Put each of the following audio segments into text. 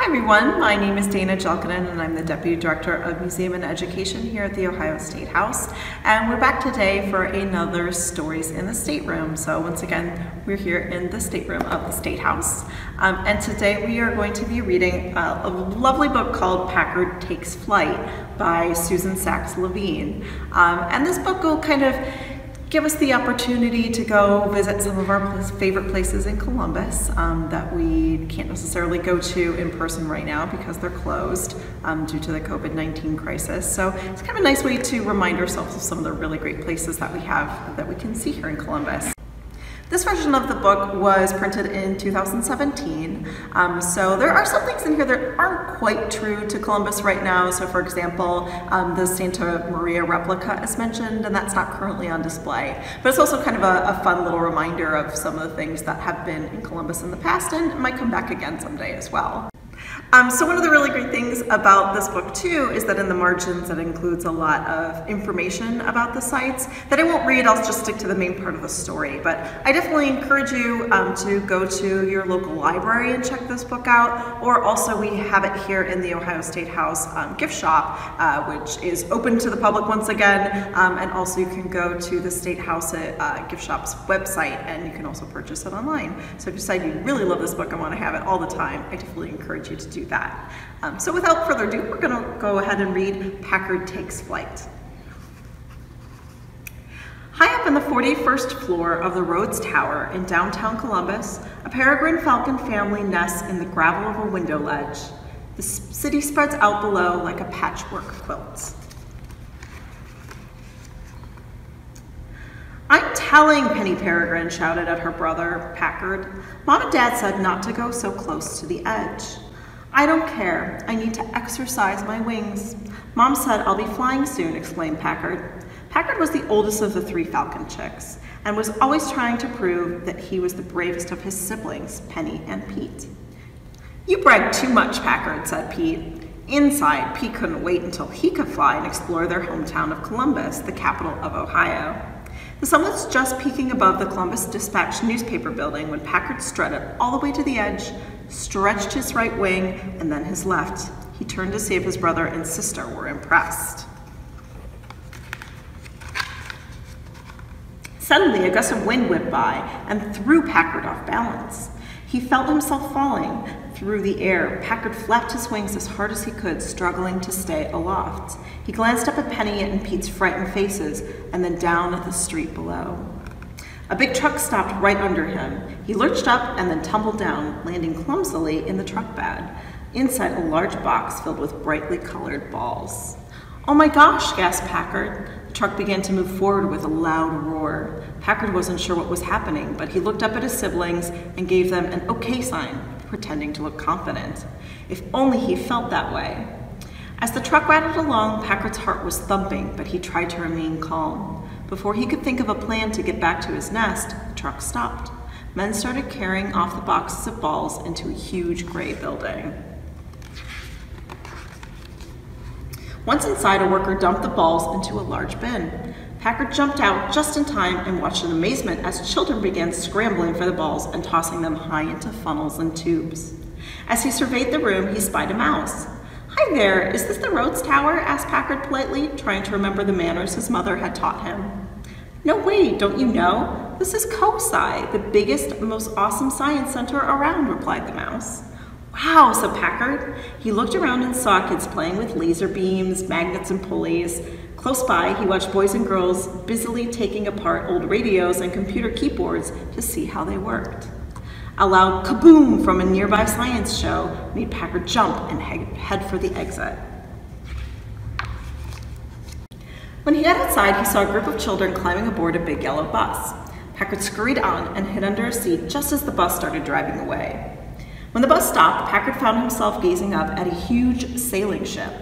Hi everyone, my name is Dana Jelkinen and I'm the Deputy Director of Museum and Education here at The Ohio State House. And we're back today for another Stories in the Stateroom. So once again, we're here in the stateroom of the State House. Um, and today we are going to be reading a, a, lovely book called Packard Takes Flight by Susan Sachs Levine. Um, and this book will kind of give us the opportunity to go visit some of our favorite places in Columbus um, that we can't necessarily go to in person right now because they're closed um, due to the COVID-19 crisis. So it's kind of a nice way to remind ourselves of some of the really great places that we have that we can see here in Columbus. This version of the book was printed in 2017, um, so there are some things in here that aren't quite true to Columbus right now. So for example, um, the Santa Maria replica is mentioned, and that's not currently on display. But it's also kind of a, a fun little reminder of some of the things that have been in Columbus in the past and might come back again someday as well. Um, so one of the really great things about this book too is that in the margins it includes a lot of information about the sites that I won't read, I'll just stick to the main part of the story. But I definitely encourage you um, to go to your local library and check this book out, or also we have it here in the Ohio State House um, gift shop, uh, which is open to the public once again, um, and also you can go to the State House uh, gift shop's website and you can also purchase it online. So if you decide you really love this book and want to have it all the time, I definitely encourage you to do do that. Um, so without further ado, we're going to go ahead and read Packard Takes Flight. High up in the 41st floor of the Rhodes Tower in downtown Columbus, a peregrine falcon family nests in the gravel of a window ledge. The city spreads out below like a patchwork quilt. I'm telling, Penny Peregrine shouted at her brother, Packard. Mom and Dad said not to go so close to the edge. I don't care. I need to exercise my wings. Mom said I'll be flying soon, explained Packard. Packard was the oldest of the three Falcon chicks and was always trying to prove that he was the bravest of his siblings, Penny and Pete. You brag too much, Packard, said Pete. Inside, Pete couldn't wait until he could fly and explore their hometown of Columbus, the capital of Ohio. The sun was just peeking above the Columbus Dispatch newspaper building when Packard strutted all the way to the edge, stretched his right wing, and then his left. He turned to see if his brother and sister were impressed. Suddenly, a gust of wind whipped by and threw Packard off balance. He felt himself falling through the air. Packard flapped his wings as hard as he could, struggling to stay aloft. He glanced up at Penny and Pete's frightened faces and then down at the street below. A big truck stopped right under him. He lurched up and then tumbled down, landing clumsily in the truck bed, inside a large box filled with brightly colored balls. Oh my gosh, gasped Packard. The truck began to move forward with a loud roar. Packard wasn't sure what was happening, but he looked up at his siblings and gave them an okay sign, pretending to look confident. If only he felt that way. As the truck rattled along, Packard's heart was thumping, but he tried to remain calm. Before he could think of a plan to get back to his nest, the truck stopped. Men started carrying off the boxes of balls into a huge gray building. Once inside, a worker dumped the balls into a large bin. Packard jumped out just in time and watched in amazement as children began scrambling for the balls and tossing them high into funnels and tubes. As he surveyed the room, he spied a mouse. Hi there, is this the Rhodes Tower? asked Packard politely, trying to remember the manners his mother had taught him. No way, don't you know? This is COSI, the biggest, most awesome science center around, replied the mouse. Wow, said Packard. He looked around and saw kids playing with laser beams, magnets, and pulleys. Close by, he watched boys and girls busily taking apart old radios and computer keyboards to see how they worked. A loud kaboom from a nearby science show made Packard jump and head for the exit. When he got outside, he saw a group of children climbing aboard a big yellow bus. Packard scurried on and hid under a seat just as the bus started driving away. When the bus stopped, Packard found himself gazing up at a huge sailing ship.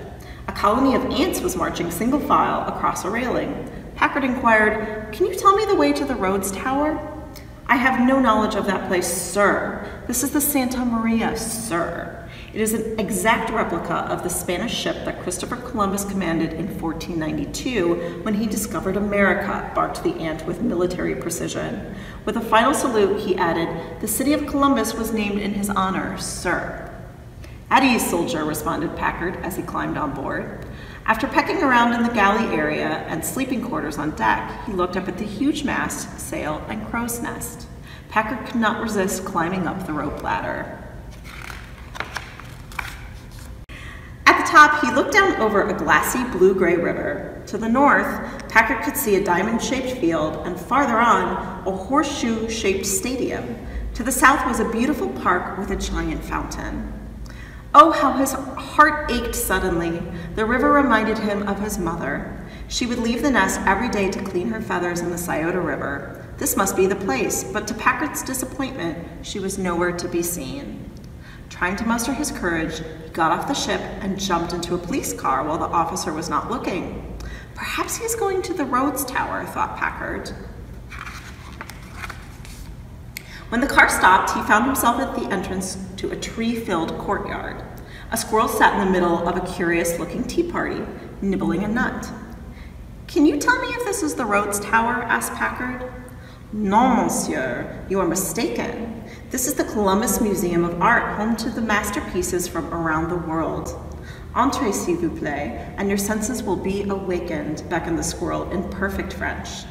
A colony of ants was marching single file across a railing. Packard inquired, Can you tell me the way to the Rhodes Tower? I have no knowledge of that place, sir. This is the Santa Maria, sir. It is an exact replica of the Spanish ship that Christopher Columbus commanded in 1492 when he discovered America, barked the ant with military precision. With a final salute, he added, The city of Columbus was named in his honor, sir. At ease, soldier, responded Packard as he climbed on board. After pecking around in the galley area and sleeping quarters on deck, he looked up at the huge mast, sail, and crow's nest. Packard could not resist climbing up the rope ladder. At the top, he looked down over a glassy blue-gray river. To the north, Packard could see a diamond-shaped field, and farther on, a horseshoe-shaped stadium. To the south was a beautiful park with a giant fountain. Oh, how his heart ached suddenly. The river reminded him of his mother. She would leave the nest every day to clean her feathers in the Scioto River. This must be the place, but to Packard's disappointment, she was nowhere to be seen. Trying to muster his courage, got off the ship and jumped into a police car while the officer was not looking. Perhaps he is going to the Rhodes Tower, thought Packard. When the car stopped, he found himself at the entrance to a tree-filled courtyard. A squirrel sat in the middle of a curious-looking tea party, nibbling a nut. Can you tell me if this is the Rhodes Tower? asked Packard. Non, monsieur, you are mistaken. This is the Columbus Museum of Art, home to the masterpieces from around the world. Entrez, s'il vous plaît, and your senses will be awakened, beckoned the squirrel in perfect French.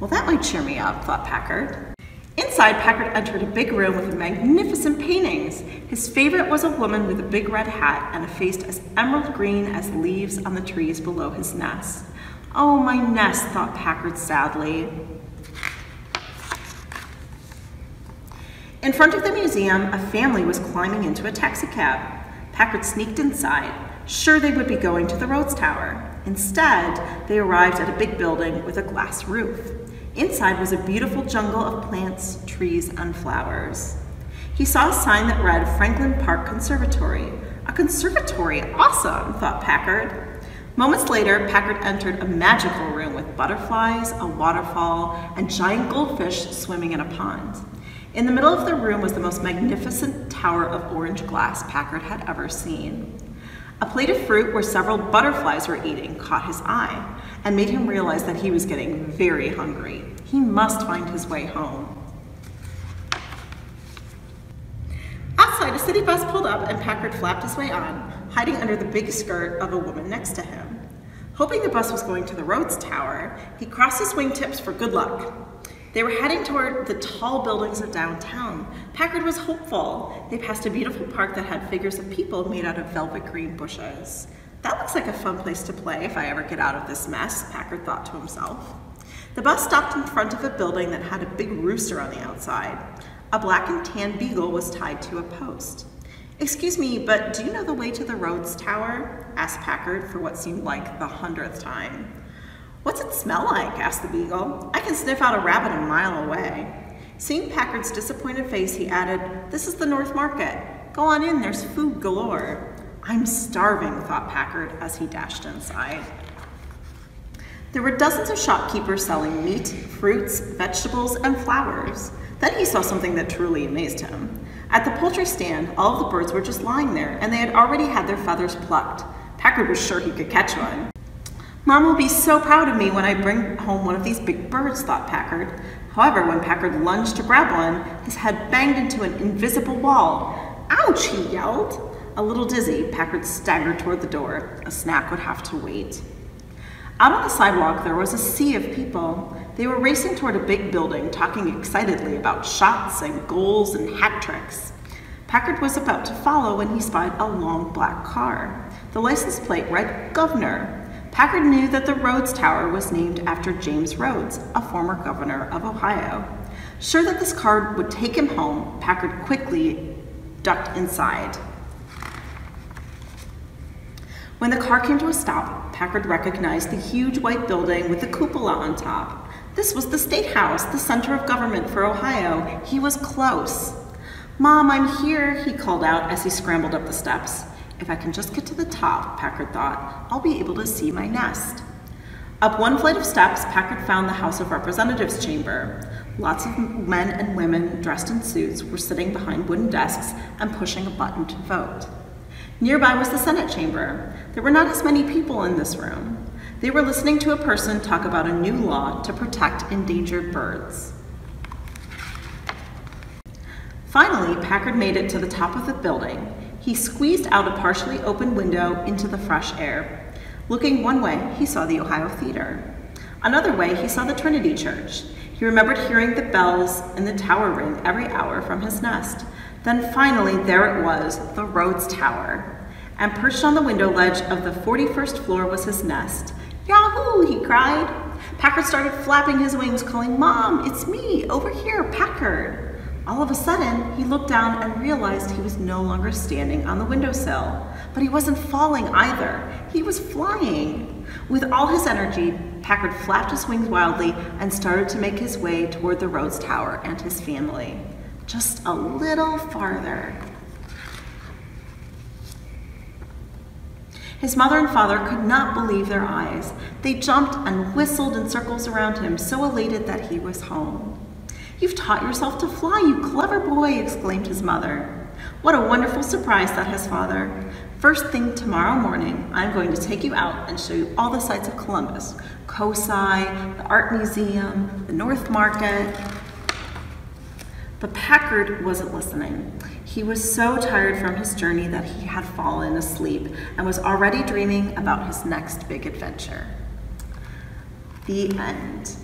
Well, that might cheer me up, thought Packard. Inside, Packard entered a big room with magnificent paintings. His favorite was a woman with a big red hat and a face as emerald green as leaves on the trees below his nest. Oh, my nest, thought Packard sadly. In front of the museum, a family was climbing into a taxicab. Packard sneaked inside, sure they would be going to the Rhodes Tower. Instead, they arrived at a big building with a glass roof. Inside was a beautiful jungle of plants, trees, and flowers. He saw a sign that read Franklin Park Conservatory. A conservatory, awesome, thought Packard. Moments later, Packard entered a magical room with butterflies, a waterfall, and giant goldfish swimming in a pond. In the middle of the room was the most magnificent tower of orange glass Packard had ever seen. A plate of fruit where several butterflies were eating caught his eye and made him realize that he was getting very hungry. He must find his way home. Outside, a city bus pulled up and Packard flapped his way on, hiding under the big skirt of a woman next to him. Hoping the bus was going to the Rhodes Tower, he crossed his wingtips for good luck. They were heading toward the tall buildings of downtown. Packard was hopeful. They passed a beautiful park that had figures of people made out of velvet green bushes. That looks like a fun place to play if I ever get out of this mess, Packard thought to himself. The bus stopped in front of a building that had a big rooster on the outside. A black and tan beagle was tied to a post. Excuse me, but do you know the way to the Rhodes Tower? asked Packard for what seemed like the hundredth time. What's it smell like? asked the beagle. I can sniff out a rabbit a mile away. Seeing Packard's disappointed face, he added, This is the North Market. Go on in, there's food galore. I'm starving, thought Packard as he dashed inside. There were dozens of shopkeepers selling meat, fruits, vegetables, and flowers. Then he saw something that truly amazed him. At the poultry stand, all of the birds were just lying there, and they had already had their feathers plucked. Packard was sure he could catch one. Mom will be so proud of me when I bring home one of these big birds, thought Packard. However, when Packard lunged to grab one, his head banged into an invisible wall. Ouch, he yelled. A little dizzy, Packard staggered toward the door. A snack would have to wait. Out on the sidewalk, there was a sea of people. They were racing toward a big building, talking excitedly about shots and goals and hat tricks. Packard was about to follow when he spied a long black car. The license plate read Governor. Packard knew that the Rhodes Tower was named after James Rhodes, a former governor of Ohio. Sure that this car would take him home, Packard quickly ducked inside. When the car came to a stop, Packard recognized the huge white building with the cupola on top. This was the State House, the center of government for Ohio. He was close. Mom, I'm here, he called out as he scrambled up the steps. If I can just get to the top, Packard thought, I'll be able to see my nest. Up one flight of steps, Packard found the House of Representatives chamber. Lots of men and women dressed in suits were sitting behind wooden desks and pushing a button to vote. Nearby was the Senate chamber. There were not as many people in this room. They were listening to a person talk about a new law to protect endangered birds. Finally, Packard made it to the top of the building. He squeezed out a partially open window into the fresh air. Looking one way, he saw the Ohio Theater. Another way, he saw the Trinity Church. He remembered hearing the bells in the tower ring every hour from his nest. Then finally, there it was, the Rhodes Tower. And perched on the window ledge of the 41st floor was his nest. Yahoo, he cried. Packard started flapping his wings, calling, Mom, it's me, over here, Packard. All of a sudden, he looked down and realized he was no longer standing on the windowsill. But he wasn't falling either. He was flying. With all his energy, Packard flapped his wings wildly and started to make his way toward the Rhodes Tower and his family. Just a little farther. His mother and father could not believe their eyes. They jumped and whistled in circles around him, so elated that he was home. You've taught yourself to fly, you clever boy, exclaimed his mother. What a wonderful surprise, thought his father. First thing tomorrow morning, I'm going to take you out and show you all the sights of Columbus. COSI, the Art Museum, the North Market. But Packard wasn't listening. He was so tired from his journey that he had fallen asleep and was already dreaming about his next big adventure. The end.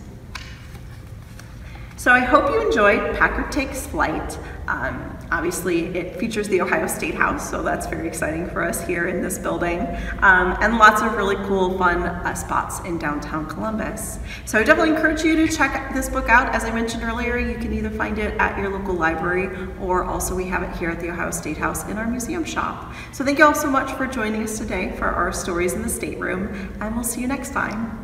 So I hope you enjoyed Packard Takes Flight. Um, obviously, it features the Ohio State House, so that's very exciting for us here in this building, um, and lots of really cool, fun uh, spots in downtown Columbus. So I definitely encourage you to check this book out. As I mentioned earlier, you can either find it at your local library, or also we have it here at the Ohio State House in our museum shop. So thank you all so much for joining us today for our Stories in the Stateroom, and we'll see you next time.